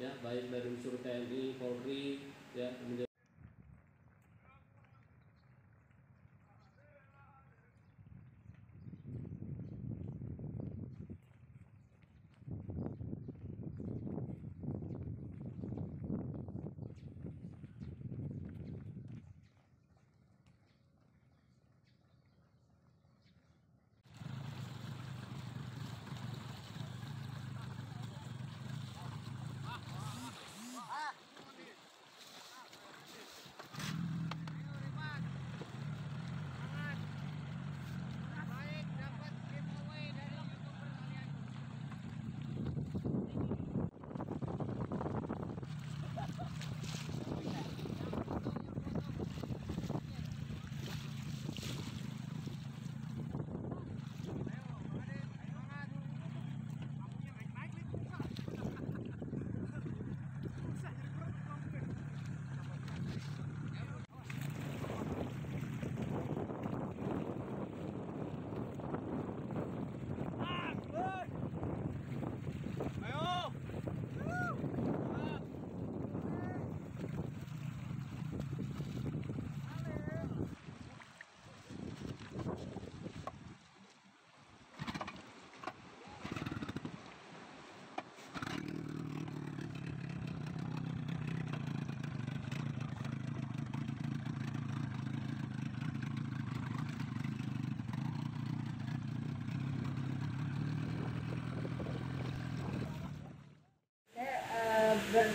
ya baik dari unsur TNI, Polri,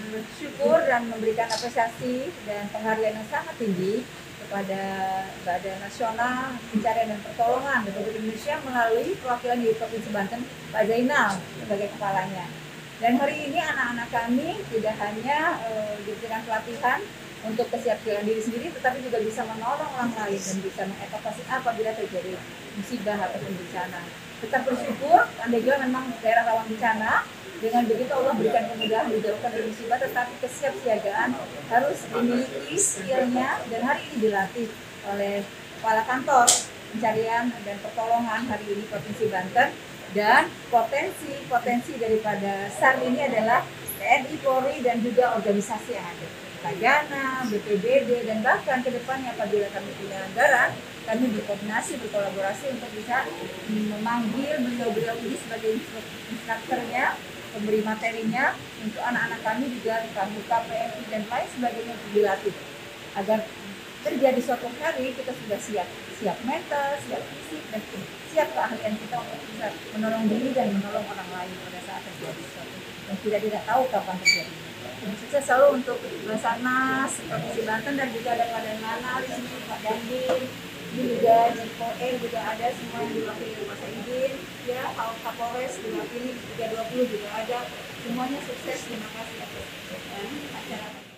bersyukur dan memberikan apresiasi dan penghargaan yang sangat tinggi kepada Badan Nasional Pencarian dan Pertolongan Republik Indonesia melalui perwakilan di Provinsi Banten Pak Zainal sebagai kepalanya. Dan hari ini anak-anak kami tidak hanya eh, diberikan pelatihan untuk kesiapsiagaan diri sendiri, tetapi juga bisa menolong orang lain dan bisa mengevakuasi apabila terjadi musibah ataupun bencana. Tetap bersyukur, Pandeglang memang daerah rawan bencana, dengan begitu Allah berikan kemudahan dijauhkan dari musibah tetapi kesiapsiagaan harus dimiliki skillnya dan hari ini dilatih oleh kepala kantor pencarian dan pertolongan hari ini Provinsi Banten. Dan potensi potensi daripada SAR ini adalah TNI Polri dan juga organisasi yang ada Tagana, BPBD dan bahkan ke depannya apabila kami punya anggaran kami berkoordinasi berkolaborasi untuk bisa memanggil beliau-beliau ini sebagai instrukturnya pemberi materinya untuk anak-anak kami juga pramuka, PMI dan lain sebagainya untuk dilatih agar terjadi suatu hari kita sudah siap siap mental, siap fisik dan siap keahlian kita untuk bisa menolong diri dan menolong orang lain pada saat terjadi sesuatu yang tidak tidak tahu kapan terjadi. Sukses selalu untuk Basarnas, Provinsi Banten dan juga ada di sini Pak Dandin, ini juga Jiko E juga ada semua yang diwakili Mas Idin, ya Kapolres diwakili 320 juga ada. Semuanya sukses, terima kasih atas eh, acara.